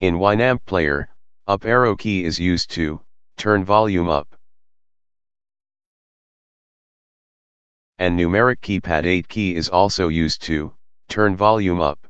In Winamp player, up arrow key is used to turn volume up. And numeric keypad 8 key is also used to turn volume up.